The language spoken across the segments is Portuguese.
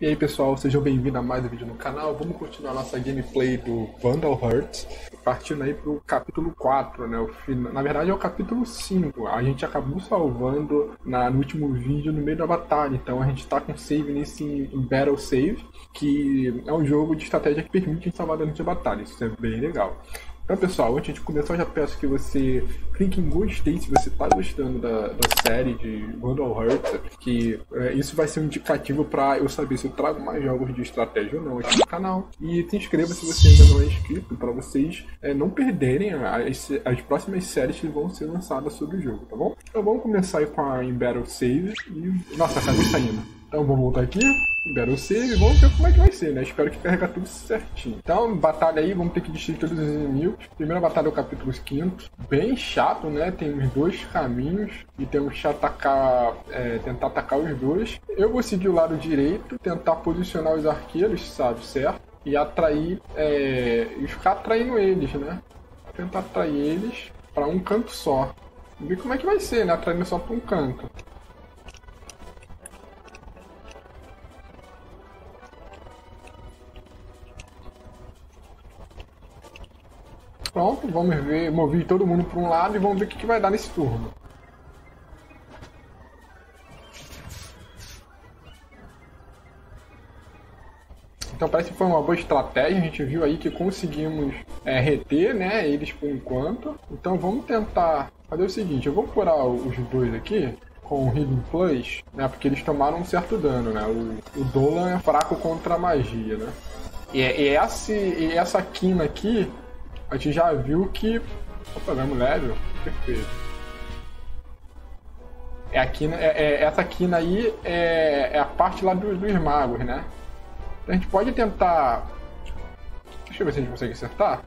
E aí pessoal, sejam bem-vindos a mais um vídeo no canal. Vamos continuar nossa gameplay do Vandal Hearts, partindo aí pro capítulo 4, né? O na verdade é o capítulo 5. A gente acabou salvando na, no último vídeo no meio da batalha, então a gente tá com save nesse Battle Save, que é um jogo de estratégia que permite salvar durante a batalha. Isso é bem legal. Então, pessoal, antes de começar, eu já peço que você clique em gostei se você está gostando da, da série de Wonder Hearts, que é, isso vai ser um indicativo para eu saber se eu trago mais jogos de estratégia ou não aqui no canal. E se inscreva se você ainda não é inscrito, para vocês é, não perderem as, as próximas séries que vão ser lançadas sobre o jogo, tá bom? Então vamos começar aí com a em Battle Save e. Nossa, acabei saindo. Então vamos voltar aqui. Battle Save, vamos ver como é que vai ser, né? Espero que carregar tudo certinho. Então, batalha aí, vamos ter que destruir todos os inimigos. Primeira batalha é o capítulo 5. Bem chato, né? Tem os dois caminhos e temos que atacar, é, tentar atacar os dois. Eu vou seguir o lado direito, tentar posicionar os arqueiros, sabe, certo? E atrair, é, e ficar atraindo eles, né? Tentar atrair eles para um canto só. Ver como é que vai ser, né? Atraindo só para um canto. Pronto, vamos ver, mover todo mundo para um lado e vamos ver o que, que vai dar nesse turno. Então parece que foi uma boa estratégia, a gente viu aí que conseguimos é, reter né, eles por enquanto. Então vamos tentar fazer o seguinte, eu vou curar os dois aqui com o Healing Plus, né, porque eles tomaram um certo dano, né? O, o Dolan é fraco contra a magia, né? E, e, essa, e essa quina aqui a gente já viu que. Opa, ganhamos level. Perfeito. É a quina, é, é, essa quina aí é, é a parte lá dos, dos magos, né? Então a gente pode tentar. Deixa eu ver se a gente consegue acertar.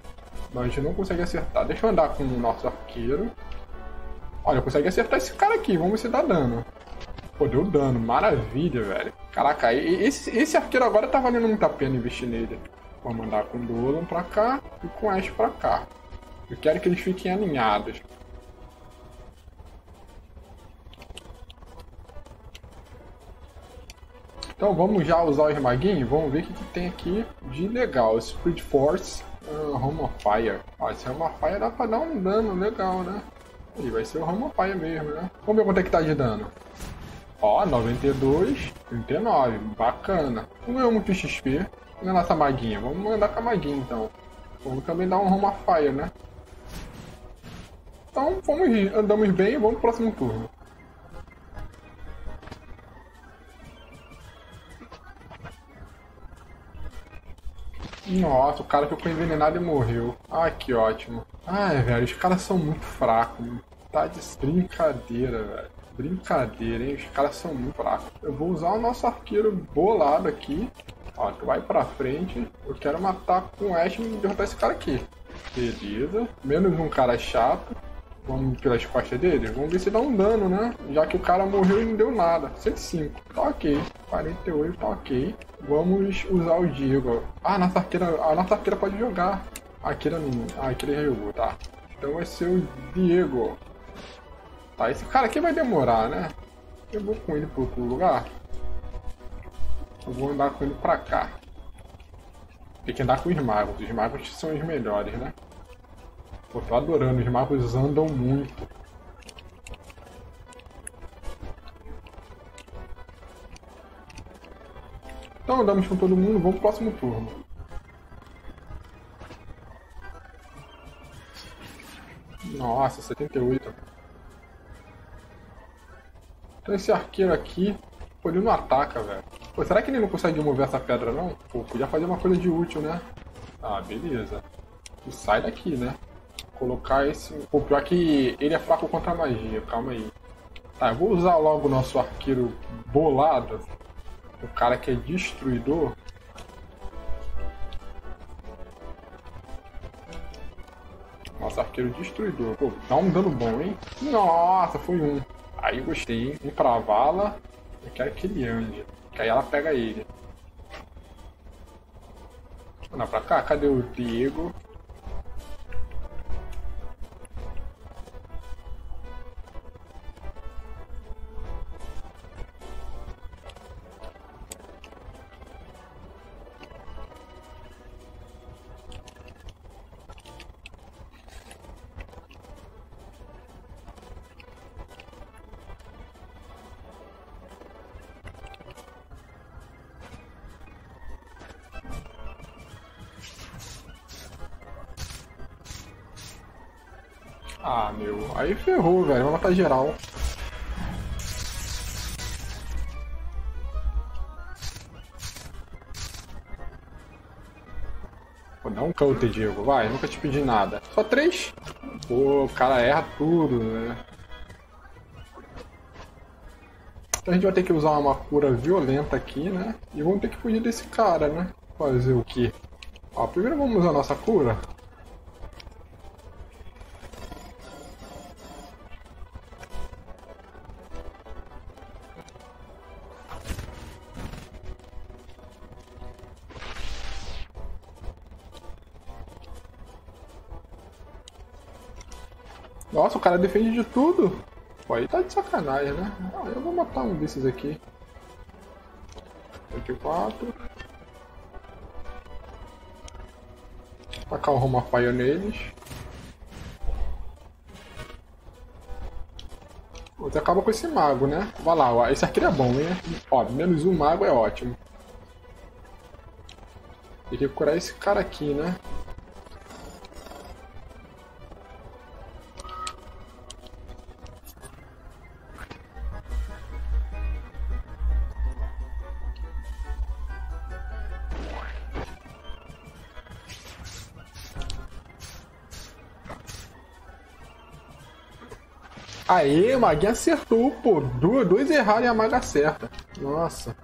Não, a gente não consegue acertar. Deixa eu andar com o nosso arqueiro. Olha, consegue acertar esse cara aqui. Vamos ver se dá dano. Pô, deu dano. Maravilha, velho. Caraca, esse, esse arqueiro agora tá valendo muito a pena investir nele. Vamos mandar com o Dolan pra cá e com o Ash pra cá. Eu quero que eles fiquem alinhados. Então vamos já usar os maguinhos, vamos ver o que, que tem aqui de legal. Speed Force, uh, Home of Fire. Ó, esse Home of Fire dá pra dar um dano legal, né? E vai ser o Home of Fire mesmo, né? Vamos ver quanto é que tá de dano. Ó, 92, 39, bacana. Não ganhou muito XP, na nossa maguinha. Vamos mandar com a maguinha então. Vamos também dar um Roma Fire, né? Então vamos andamos bem vamos pro próximo turno. Nossa, o cara ficou envenenado e morreu. Ai, que ótimo. Ai, velho, os caras são muito fracos. Tá de brincadeira, velho. Brincadeira, hein? Os caras são muito fracos. Eu vou usar o nosso arqueiro bolado aqui. Ó, tu vai pra frente. Eu quero matar com o Ash e derrotar esse cara aqui. Beleza. Menos um cara chato. Vamos pelas costas dele? Vamos ver se dá um dano, né? Já que o cara morreu e não deu nada. 105. Tá ok. 48 tá ok. Vamos usar o Diego. Ah, a nossa arqueira, a nossa arqueira pode jogar. A arqueira não. A arqueira já jogou, tá. Então vai ser o Diego. Tá, esse cara aqui vai demorar, né? Eu vou com ele pro outro lugar. Eu vou andar com ele pra cá. Tem que andar com os magos. Os magos são os melhores, né? Pô, tô adorando. Os magos andam muito. Então andamos com todo mundo. Vamos pro próximo turno. Nossa, 78. Então esse arqueiro aqui, pô, ele não ataca, velho. Pô, será que ele não consegue mover essa pedra, não? Pô, podia fazer uma coisa de útil, né? Ah, beleza. E sai daqui, né? Colocar esse... Pô, pior que ele é fraco contra a magia, calma aí. Tá, eu vou usar logo o nosso arqueiro bolado. O cara que é destruidor. Nosso arqueiro destruidor. Pô, dá um dano bom, hein? Nossa, foi um. Aí gostei, hein? Um pra vala. Eu quero que ele ande. Que aí ela pega ele. Não, pra cá, cadê o Diego? Ah, meu. Aí ferrou, velho. Vai matar geral. Vou dar um counter, Diego. Vai, nunca te pedi nada. Só três? Pô, o cara erra tudo, né? Então a gente vai ter que usar uma cura violenta aqui, né? E vamos ter que fugir desse cara, né? Fazer o quê? Ó, primeiro vamos usar a nossa cura. Nossa, o cara defende de tudo. Pô, aí tá de sacanagem, né? Ah, eu vou matar um desses aqui. 84. Tacar o Roma Fire neles. Você acaba com esse mago, né? Vai lá, esse arqueiro é bom, hein? Ó, menos um mago é ótimo. Tem que curar esse cara aqui, né? Aê, Maguinha acertou, pô. Dois, dois erraram e a maga acerta. Nossa.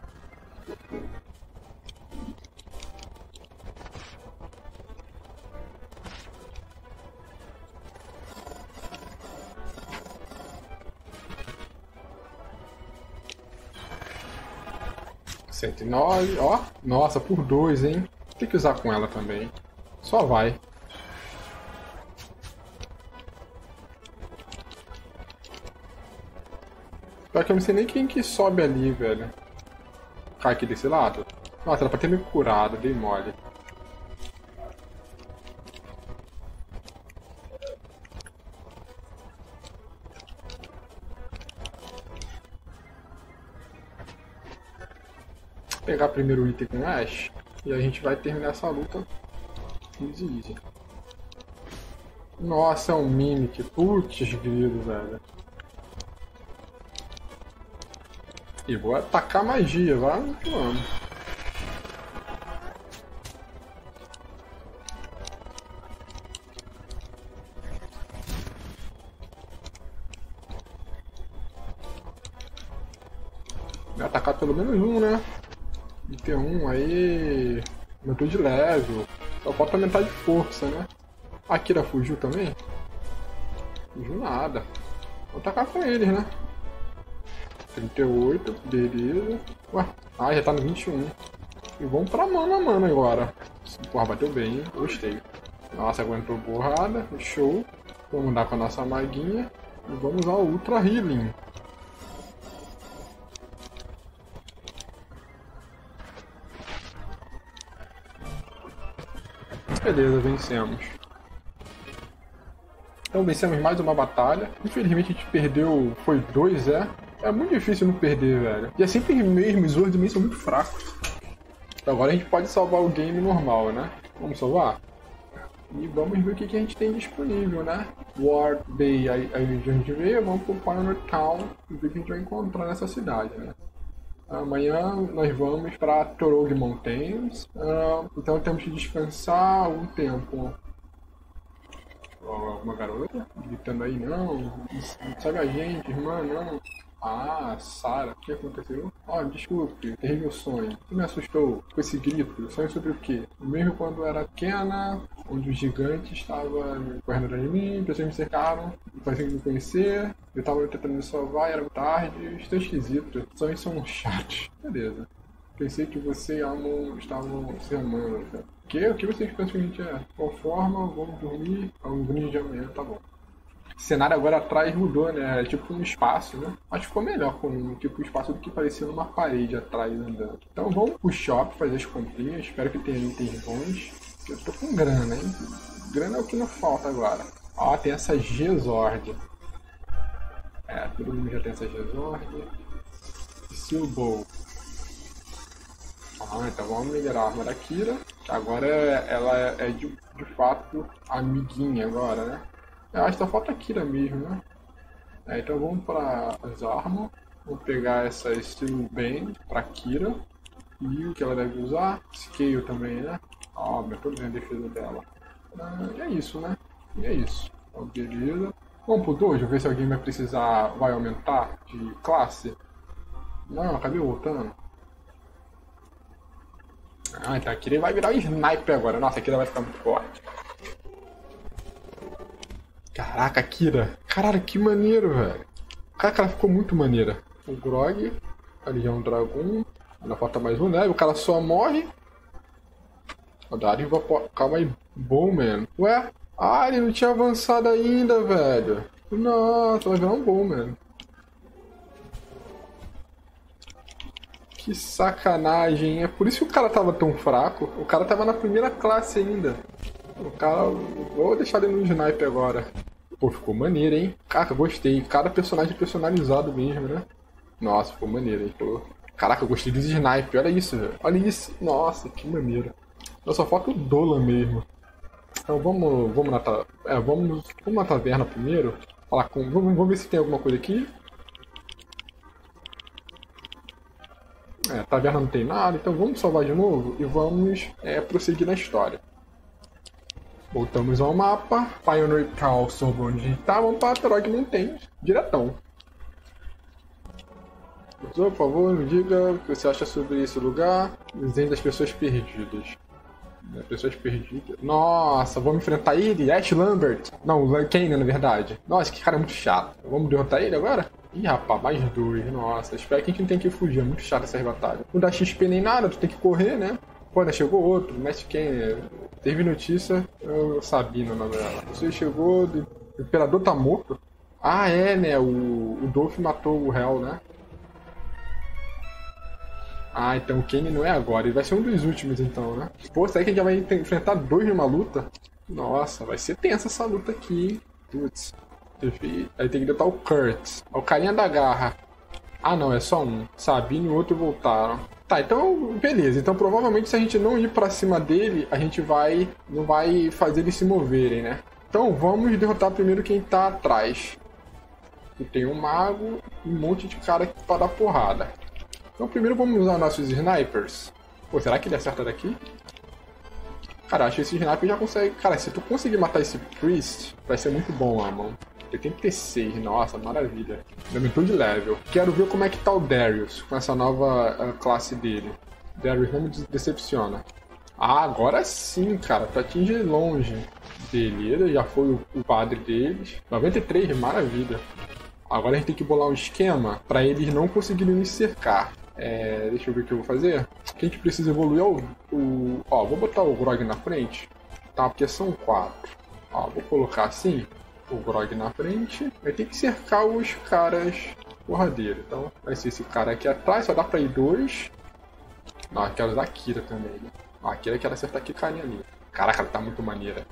Cento e nove, ó. Nossa, por dois, hein. Tem que usar com ela também. Só vai. Pior que eu não sei nem quem que sobe ali, velho. Cai aqui desse lado. Nossa, era pra ter me curado, dei mole. Vou pegar primeiro o item com Ash e a gente vai terminar essa luta easy easy. Nossa, é um Mimic. Putz, grilo, velho. E vou atacar magia, vai vamos. Vai atacar pelo menos um, né? E ter um aí. Aumentou de level. Só falta aumentar de força, né? A Kira fugiu também? Fugiu nada. Vou atacar com eles, né? 38, beleza. Ué, ah, já tá no 21. E vamos pra mano a mano agora. Porra, bateu bem? Gostei. Nossa, aguentou borrada, show. Vamos dar com a nossa maguinha. E vamos ao Ultra Healing. Beleza, vencemos. Então vencemos mais uma batalha. Infelizmente a gente perdeu. Foi dois, é? É muito difícil não perder, velho. E é sempre mesmo, os Words também são muito fracos. Então agora a gente pode salvar o game normal, né? Vamos salvar? E vamos ver o que, que a gente tem disponível, né? War Bay, aí, aí a gente vê, vamos pro Pioneer Town e ver o que a gente vai encontrar nessa cidade, né? Amanhã nós vamos para Torog Mountains, uh, então temos que descansar algum tempo. Uma garota gritando aí, não, sabe a gente, irmã, não. Ah, Sara, o que aconteceu? Ah, desculpe, terrível sonho. O que me assustou com esse grito? Sonho sobre o quê? Mesmo quando era pequena, onde o gigante estava correndo atrás de mim, pessoas me cercaram, pareciam me conhecer, eu estava tentando me salvar, era tarde, estou esquisito. Sonhos são chatos. Beleza. Pensei que você e Amon estavam se amando. O que? O que vocês pensam que a gente é? Qual forma? Vamos dormir? Um brinde de amanhã, tá bom. O cenário agora atrás mudou, né? É tipo um espaço, né? Acho que ficou melhor com um tipo um espaço do que parecia numa parede atrás andando. Então vamos pro shopping fazer as comprinhas. Espero que tenha itens bons. Eu tô com grana, hein? Grana é o que não falta agora. Ó, tem essa G-Zord. É, todo mundo já tem essa G-Zord. Steel Bow. Ah, então vamos melhorar a arma da Kira. Agora ela é de, de fato amiguinha agora, né? Eu acho que só falta Kira mesmo, né? É, então vamos para as armas. Vou pegar essa estilo bem para Kira. E o que ela deve usar? Scale também, né? Ah, aumentou bem a defesa dela. Ah, e é isso, né? E é isso. Então, beleza. Vamos pro dojo, ver se alguém vai precisar, vai aumentar de classe. Não, acabei voltando. Ah, então a Kira vai virar um sniper agora. Nossa, a Kira vai ficar muito forte. Caraca, Kira. Caralho, que maneiro, velho. Caraca, ela ficou muito maneira. O Grog, ali é um dragão. Ainda falta mais um, né? O cara só morre. O Dariva, calma aí. Bom, mano. Ué? Ah, ele não tinha avançado ainda, velho. Nossa, vai virar um bom, mano. Que sacanagem. É por isso que o cara tava tão fraco. O cara tava na primeira classe ainda. O cara. Vou deixar ele no sniper agora. Pô, ficou maneiro, hein? Caraca, gostei. Cada personagem personalizado mesmo, né? Nossa, ficou maneiro, hein? Pô. Caraca, eu gostei dos sniper. Olha isso, velho. Olha isso. Nossa, que maneiro. Só falta o Dolan mesmo. Então vamos, vamos na, é, vamos, vamos na taverna primeiro. Falar com, vamos, vamos ver se tem alguma coisa aqui. É, taverna não tem nada, então vamos salvar de novo e vamos é, prosseguir na história. Voltamos ao mapa. Pioneer Call sobre onde. Vamos para Tarog Mountains. Diretão. Por favor, me diga o que você acha sobre esse lugar. Desenho das pessoas perdidas. Pessoas perdidas. Nossa, vamos enfrentar ele? Ash Lambert. Não, Kane, na verdade. Nossa, que cara muito chato. Vamos derrotar ele agora? Ih, rapaz, mais dois. Nossa, espero que a gente não tenha que fugir. É muito chato essas batalhas. Não dá XP nem nada, tu tem que correr, né? Pô, ainda chegou outro. Mestre Kane. Teve notícia. Eu sabia o nome dela. Você chegou. Do... O Imperador tá morto? Ah, é, né? O, o Dolph matou o Hell, né? Ah, então o Kane não é agora, ele vai ser um dos últimos então, né? Pô, será que a gente vai enfrentar dois numa luta? Nossa, vai ser tensa essa luta aqui, hein? Putz. Aí tem que derrotar o Kurt. É o carinha da garra. Ah não, é só um. Sabine e o outro voltaram. Tá, então beleza. Então provavelmente se a gente não ir pra cima dele, a gente vai. não vai fazer eles se moverem, né? Então vamos derrotar primeiro quem tá atrás. E tem um mago e um monte de cara pra dar porrada. Então primeiro vamos usar nossos snipers. Pô, será que ele acerta daqui? Cara, acho que esse sniper já consegue... Cara, se tu conseguir matar esse priest, vai ser muito bom, mano. Ele tem que ter 6, nossa, maravilha. Aumentou de level. Quero ver como é que tá o Darius com essa nova uh, classe dele. Darius não me decepciona. Ah, agora sim, cara, tu atinge longe. Beleza, já foi o, o padre deles. 93, maravilha. Agora a gente tem que bolar um esquema para eles não conseguirem nos cercar. É, deixa eu ver o que eu vou fazer. Que a gente precisa evoluir o, o. Ó, vou botar o Grog na frente. Tá, porque são quatro. Ó, vou colocar assim. O Grog na frente. Vai ter que cercar os caras porradeiros. Então vai ser esse cara aqui atrás. Só dá pra ir dois. Não, eu quero usar a Kira também. Né? a Kira eu quero acertar aqui carinha ali. Caraca, ela tá muito maneira.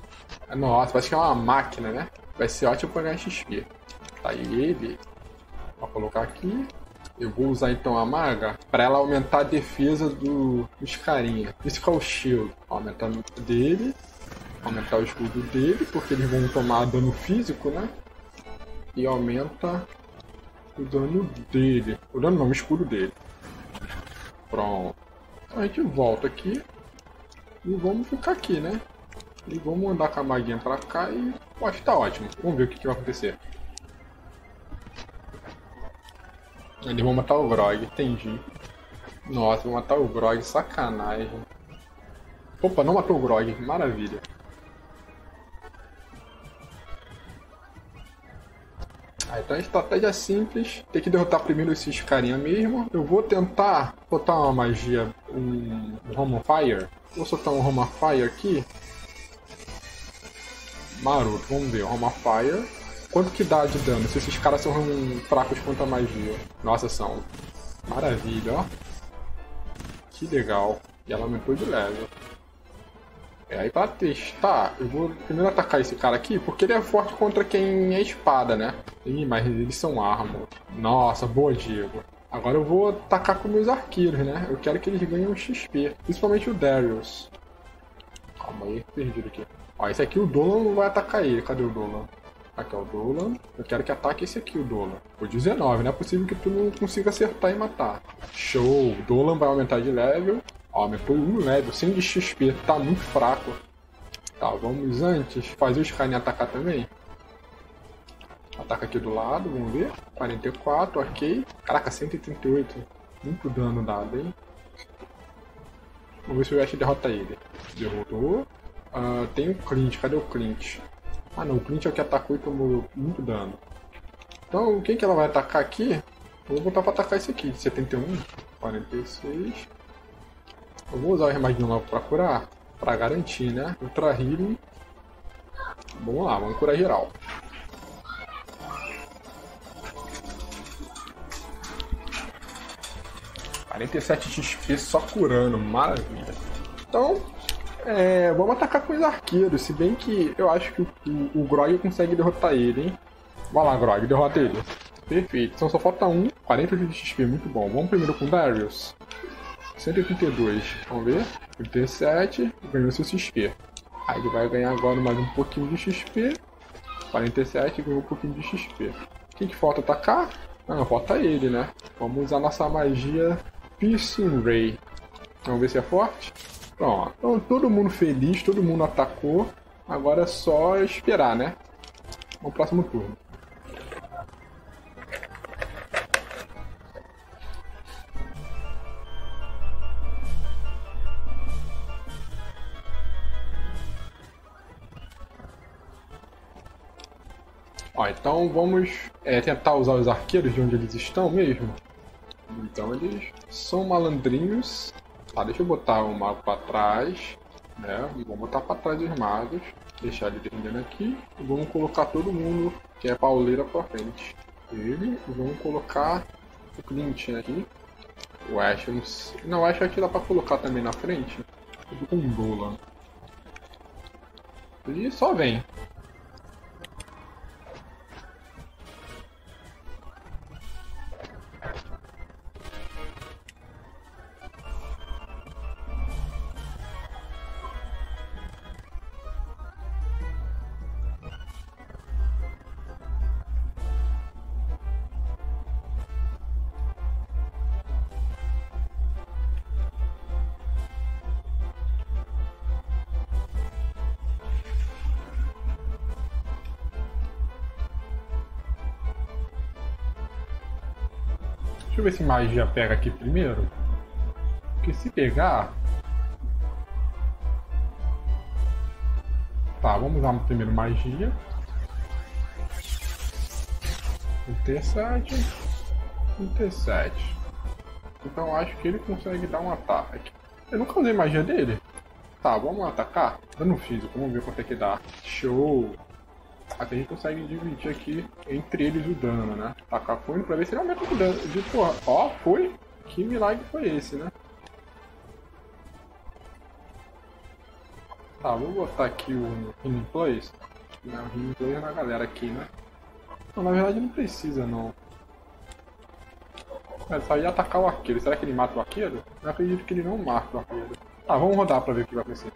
Nossa, parece que é uma máquina, né? Vai ser ótimo pra ganhar XP. Tá aí ele. Vou colocar aqui. Eu vou usar então a maga para ela aumentar a defesa do, dos carinha. Esse que é o shield. Aumentar o dele. Aumentar o escudo dele, porque eles vão tomar dano físico, né? E aumenta o dano dele. O dano não, o escudo dele. Pronto. Então a gente volta aqui. E vamos ficar aqui, né? E vamos andar com a maguinha pra cá e acho que tá ótimo. Vamos ver o que, que vai acontecer. Eles vão matar o Grog, entendi. Nossa, vão matar o Grog, sacanagem. Opa, não matou o Grog, maravilha. Ah, então a estratégia é simples, tem que derrotar primeiro esses carinha mesmo. Eu vou tentar botar uma magia, um Home Fire. Vou soltar um Home Fire aqui. Maroto, vamos ver, Home Fire. Quanto que dá de dano se esses caras são fracos contra a magia? Nossa, são. Maravilha, ó. Que legal. E ela aumentou de level. É, aí pra testar, eu vou primeiro atacar esse cara aqui, porque ele é forte contra quem é espada, né? Ih, mas eles são arma. Nossa, boa, Diego. Agora eu vou atacar com meus arqueiros, né? Eu quero que eles ganhem um XP. Principalmente o Darius. Calma aí, perdido aqui. Ó, esse aqui o Dolan não vai atacar ele. Cadê o Dolan? Aqui é o Dolan. Eu quero que ataque esse aqui, o Dolan. O 19, não é possível que tu não consiga acertar e matar. Show! O Dolan vai aumentar de level. Aumentou um level, 100 de XP, tá muito fraco. Tá, vamos antes fazer o Skyne atacar também. Ataca aqui do lado, vamos ver. 44, ok. Caraca, 138. Muito dano dado, hein? Vamos ver se o Ash derrota ele. Derrotou. Uh, tem o Clint, cadê o Clint? Ah não, o Clint é o que atacou e tomou muito dano. Então, quem que ela vai atacar aqui? vou botar pra atacar esse aqui, 71, 46. Eu vou usar o remédio novo pra curar, pra garantir, né? Ultra Healing. Vamos lá, vamos curar geral. 47 XP só curando, maravilha. Então, é, vamos atacar com os arqueiros, se bem que eu acho que o, o, o Grog consegue derrotar ele, hein? Vai lá, Grog, derrota ele. Perfeito, então só falta um, 40 de XP, muito bom. Vamos primeiro com Darius. 132, vamos ver. 37, ganhou seu XP. Aí ele vai ganhar agora mais um pouquinho de XP. 47, ganhou um pouquinho de XP. Quem que falta atacar? Ah, falta ele, né? Vamos usar nossa magia Piercing Ray. Vamos ver se é forte. Pronto. Então todo mundo feliz, todo mundo atacou. Agora é só esperar, né? No próximo turno. Ó, então vamos é, tentar usar os arqueiros de onde eles estão mesmo. Então eles são malandrinhos. Tá, deixa eu botar o mago pra trás. Né? E vamos botar pra trás os magos. Deixar ele defendendo aqui. E vamos colocar todo mundo que é pauleira pra frente. Ele. E vamos colocar o Clint aqui. O Ash. Não, o Ash aqui dá pra colocar também na frente. Tudo com Dolan. E só vem. Deixa eu ver se magia pega aqui primeiro. Porque se pegar. Tá, vamos usar primeiro magia. 37. 37. Então acho que ele consegue dar um ataque. Eu nunca usei magia dele. Tá, vamos atacar? Dano físico, vamos ver quanto é que dá. Show! A gente consegue dividir aqui entre eles o dano, né? Tacar fogo pra ver se ele aumenta o dano. De porra, ó, foi. Que milagre foi esse, né? Tá, vou botar aqui o Healing. Não, o Healing é na galera aqui, né? Não, na verdade não precisa não. É, só ia atacar o arqueiro. Será que ele mata o arqueiro? Eu acredito que ele não mata o arqueiro. Tá, vamos rodar pra ver o que vai acontecer.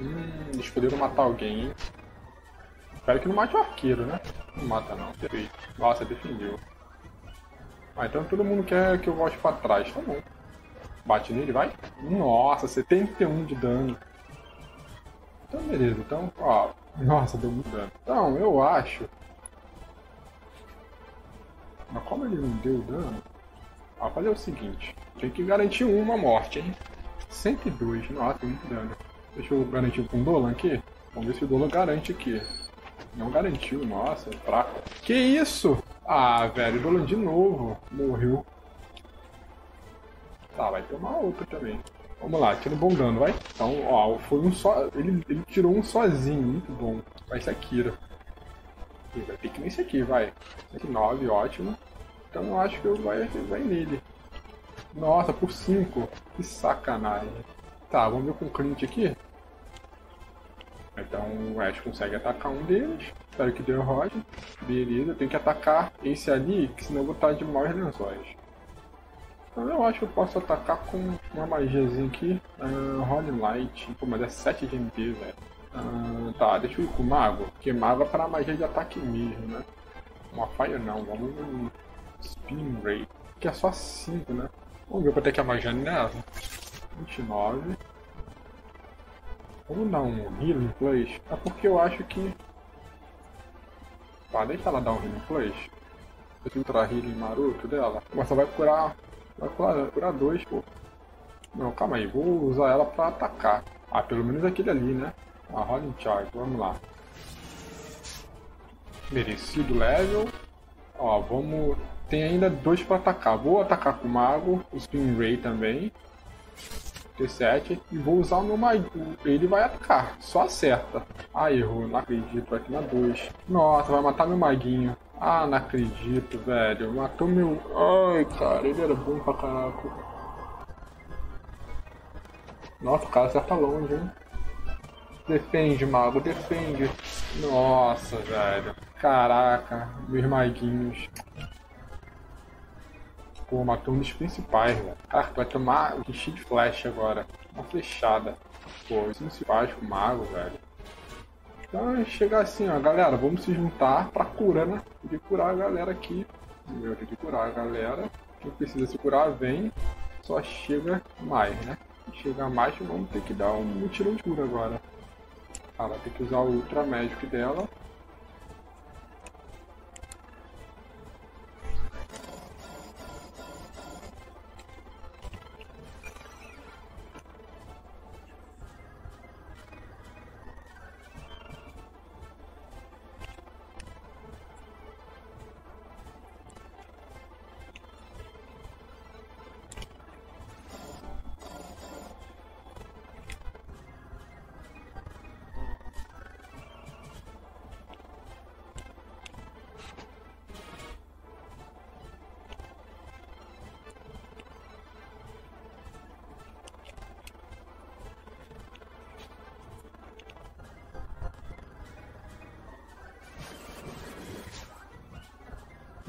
Hum, eles poderiam matar alguém, hein? Espero que não mate o arqueiro, né? Não mata não, perfeito. Nossa, defendeu. Ah, então todo mundo quer que eu volte pra trás, tá bom. Bate nele, vai. Nossa, 71 de dano. Então beleza, então, ó. Nossa, deu muito dano. Então, eu acho. Mas como ele não deu dano, ó, fazer o seguinte. Tem que garantir uma morte, hein? 102, nossa, muito dano. Deixa eu garantir com o Dolan aqui. Vamos ver se o Dolan garante aqui. Não garantiu, nossa, fraco. Que isso? Ah, velho, Dolan de novo. Morreu. Tá, vai tomar outra também. Vamos lá, tira um bom dano, vai. Então, ó, foi um só. Ele, ele tirou um sozinho, muito bom. Vai ser Akira. Ele vai ter que nesse aqui, vai. Esse aqui 9, ótimo. Então eu acho que eu vai, vai nele. Nossa, por 5. Que sacanagem. Tá, vamos ver com o Clint aqui. Então o Ash consegue atacar um deles. Espero que derrote. Beleza, tem que atacar esse ali, que senão eu vou estar de maus lençóis. Então eu acho que eu posso atacar com uma magiazinha aqui. Uh, Light. Pô, mas é 7 de MP, velho. Ah, tá, deixa eu ir com o mago. Porque mago é magia de ataque mesmo, né? Uma Fire não, vamos no Spin Ray. Que é só 5, né? Vamos ver quanto é que a magia nela. 29. Vamos dar um Healing Place. É porque eu acho que... Tá, deixa ela dar um Healing. Deixa eu entrar Healing Maroto dela. Mas só vai curar... Vai curar, curar dois, pô. Não, calma aí. Vou usar ela pra atacar. Ah, pelo menos aquele ali, né? A Rolling Charge. Vamos lá. Merecido level. Ó, vamos... Tem ainda dois pra atacar. Vou atacar com o Mago. O Spin Ray também. T7 e vou usar o meu Magu. Ele vai atacar, só acerta. Ah, errou, não acredito, aqui na 2. Nossa, vai matar meu maguinho. Ah, não acredito, velho. Matou meu. Ai, cara, ele era bom pra caraca. Nossa, o cara acerta longe, hein? Defende, mago, defende. Nossa, velho. Caraca, meus maguinhos. Pô, matou um dos principais, velho. Cara, vai tomar o de flash agora. Uma flechada. Pô, isso não se faz com mago, velho. Então é chegar assim, ó, galera, vamos se juntar pra cura, né? Que curar a galera aqui. Eu tenho que curar a galera. Quem precisa se curar, vem. Só chega mais, né? Chegar mais, vamos ter que dar um mutirão de cura agora. Ela tem que usar o Ultra Magic dela.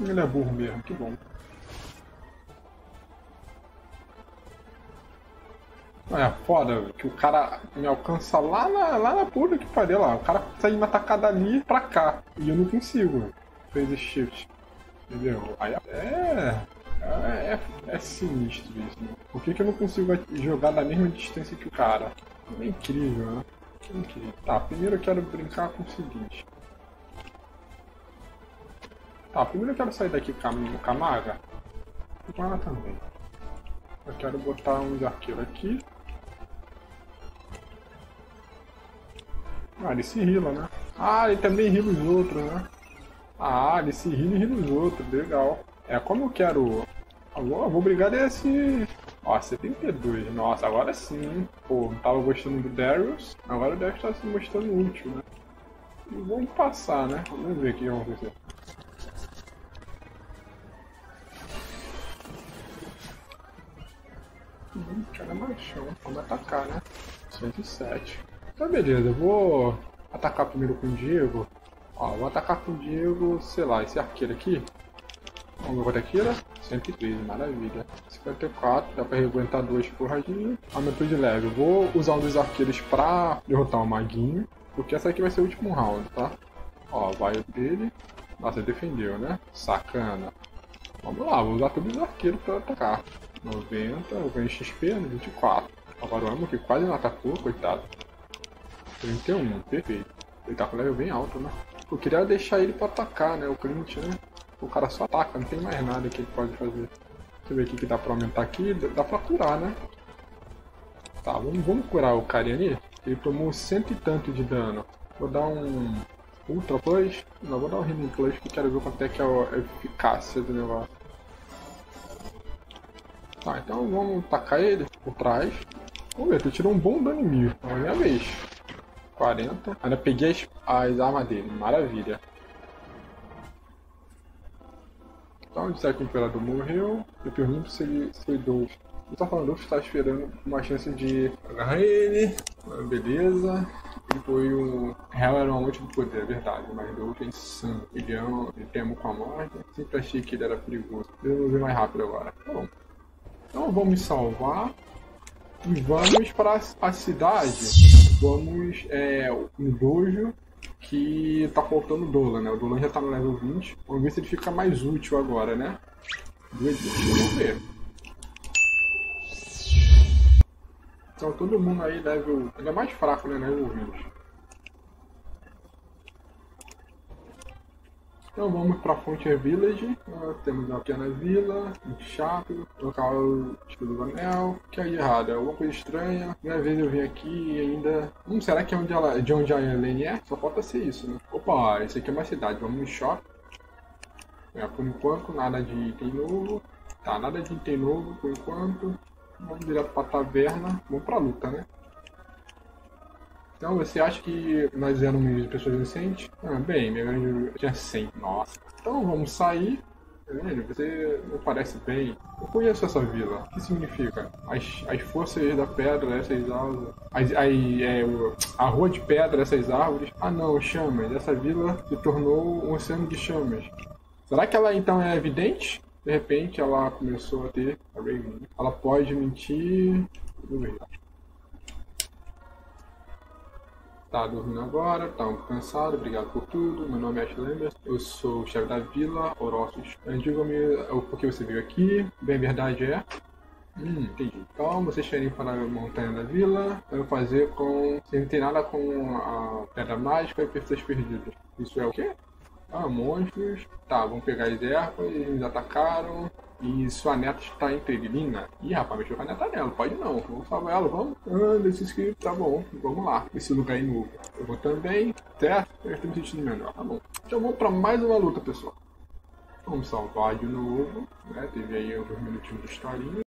Ele é burro mesmo, que bom. É foda que o cara me alcança lá na, lá na puta que pariu lá. O cara consegue me atacar dali pra cá. E eu não consigo. Fez esse shift. Entendeu? Aí é. É, é, é sinistro isso, né? Por que, que eu não consigo jogar da mesma distância que o cara? É incrível, né? É incrível. Tá, primeiro eu quero brincar com o seguinte. Tá, primeiro eu quero sair daqui com a, maga. E com ela também. Eu quero botar uns arqueiros aqui. Ah, ele se rila, né? Ah, ele também rila os outros, né? Ah, ele se rila e rila os outros, legal. É, como eu quero... Eu vou, eu vou brigar desse... Ó, 72. Nossa, agora sim. Pô, não tava gostando do Darius. Agora o Darius tá se mostrando útil, né? E vamos passar, né? Vamos ver o que vai acontecer. Hum, cara machão. Vamos atacar, né? 107. Tá beleza, eu vou atacar primeiro com o Diego. Ó, vou atacar com o Diego, sei lá, esse arqueiro aqui. Vamos ver quanto é que era? 113, maravilha. 54, dá pra aguentar duas porradinhas. Aumentou de leve. vou usar um dos arqueiros pra derrotar o maguinho. Porque essa aqui vai ser o último round, tá? Ó, vai dele. Nossa, defendeu, né? Sacana. Vamos lá, vou usar todos os arqueiros pra atacar. 90, eu ganhei XP no 24. Agora o Amo que quase não atacou, coitado. 31, perfeito. Ele tá com level bem alto, né? Eu queria deixar ele pra atacar, né? O Clint, né? O cara só ataca, não tem mais nada que ele pode fazer. Deixa eu ver o que, dá pra aumentar aqui. Dá pra curar, né? Tá, vamos, vamos curar o carinha ali. Ele tomou cento e tanto de dano. Vou dar um Ultra Plus. Não, vou dar um Healing Plus que quero ver quanto é que é a eficácia do negócio. Tá, então vamos tacar ele por trás. Vamos ver, tu tirou um bom dano em mil. É a minha vez. 40. Ainda peguei as, as armas dele. Maravilha. Então, disser que o Imperador morreu. Eu pergunto se ele foi Dolph. O Tartaruga está esperando uma chance de agarrar ele. Beleza. Ele foi um. Real era uma última poder, é verdade. Mas Dolph é insano. Ele, é um... ele temo com a morte. Sempre achei que ele era perigoso. Eu ver mais rápido agora. Tá bom. Então vamos salvar. E vamos para a cidade vamos é, no dojo que tá faltando o Dolan, né? O Dolan já tá no level 20. Vamos ver se ele fica mais útil agora, né? Vamos ver. Então todo mundo aí level. Ele é mais fraco, né? Level 20. Então vamos para Frontier Village. Nós temos uma pequena vila, um chato, local estilo do anel. que é errado? É alguma coisa estranha. Primeira vez eu vim aqui e ainda. Hum, será que é onde ela, de onde a Elaine é? Só falta ser isso, né? Opa, esse aqui é uma cidade. Vamos no shopping. É, por enquanto, nada de item novo. Tá, nada de item novo por enquanto. Vamos direto pra taverna. Vamos pra luta, né? Então, você acha que nós éramos pessoas inocentes? Ah, bem, minha grande tinha 100. Nossa. Então, vamos sair. Velho, você não parece bem. Eu conheço essa vila. O que significa? As, as forças da pedra, essas árvores. As, as, é, a rua de pedra, essas árvores. Ah não, chamas. Essa vila se tornou um oceano de chamas. Será que ela então é evidente? De repente ela começou a ter a Raven. Ela pode mentir. Tá dormindo agora, tá um cansado, obrigado por tudo. Meu nome é Ash Lambert, eu sou o chefe da vila, Orossos. Diga-me o porquê você veio aqui. Bem, a verdade é. Hum, entendi. Então, vocês querem para a montanha da vila, eu fazer com. Se não tem nada com a pedra mágica e pessoas perdidas. Isso é o quê? Ah, monstros. Tá, vamos pegar as ervas, eles atacaram. E sua neta está Perilina. Ih, rapaz, mexeu com a neta dela. Pode não. Vamos salvar ela, vamos? Ah, desse script, tá bom. Vamos lá. Esse lugar é novo. Eu vou também. Certo? Eu estou me sentindo melhor. Tá bom. Então vamos para mais uma luta, pessoal. Vamos salvar de novo. Né? Teve aí uns minutinhos de historinha.